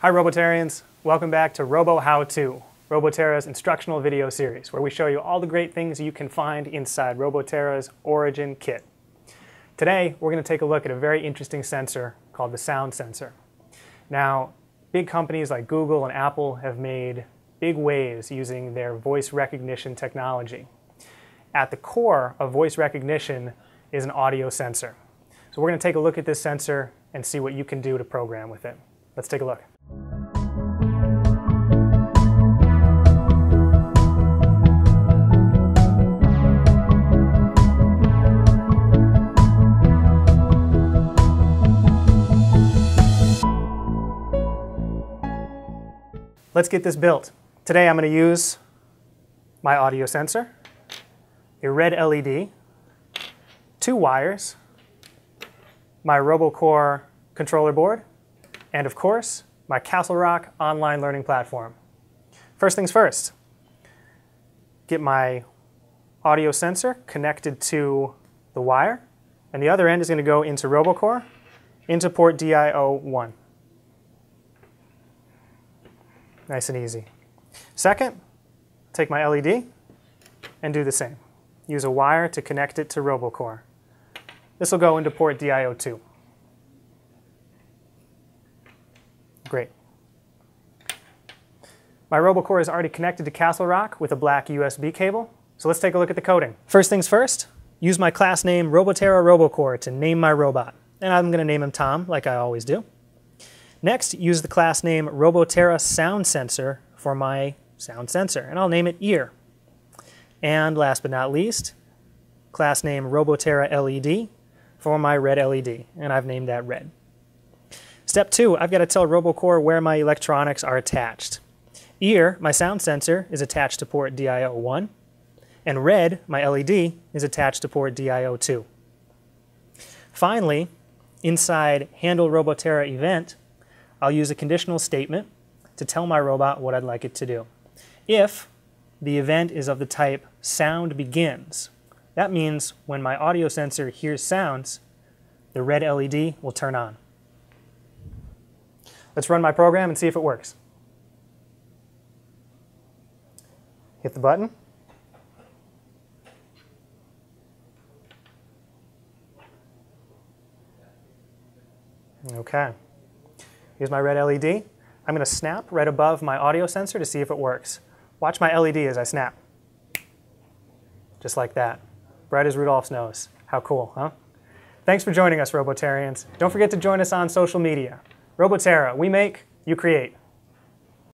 Hi RoboTerrians, welcome back to Robo How To, Roboterra's instructional video series, where we show you all the great things you can find inside Roboterra's Origin Kit. Today, we're going to take a look at a very interesting sensor called the sound sensor. Now, big companies like Google and Apple have made big waves using their voice recognition technology. At the core of voice recognition is an audio sensor. So we're going to take a look at this sensor and see what you can do to program with it. Let's take a look. Let's get this built. Today I'm going to use my audio sensor, a red LED, two wires, my RoboCore controller board, and of course, my Castle Rock online learning platform. First things first, get my audio sensor connected to the wire, and the other end is going to go into RoboCore, into port DIO1. Nice and easy. Second, take my LED and do the same. Use a wire to connect it to RoboCore. This will go into port DIO2. Great. My RoboCore is already connected to Castle Rock with a black USB cable, so let's take a look at the coding. First things first, use my class name Roboterra RoboCore to name my robot. And I'm going to name him Tom, like I always do. Next, use the class name Roboterra Sound Sensor for my sound sensor, and I'll name it Ear. And last but not least, class name Roboterra LED for my red LED, and I've named that red. Step two, I've got to tell RoboCore where my electronics are attached. Ear, my sound sensor, is attached to port DIO1, and red, my LED, is attached to port DIO2. Finally, inside Handle Roboterra event, I'll use a conditional statement to tell my robot what I'd like it to do. If the event is of the type sound begins, that means when my audio sensor hears sounds, the red LED will turn on. Let's run my program and see if it works. Hit the button. Okay. Here's my red LED. I'm going to snap right above my audio sensor to see if it works. Watch my LED as I snap. Just like that. Bright as Rudolph's nose. How cool, huh? Thanks for joining us, RoboTerrians. Don't forget to join us on social media. Roboterra, we make, you create.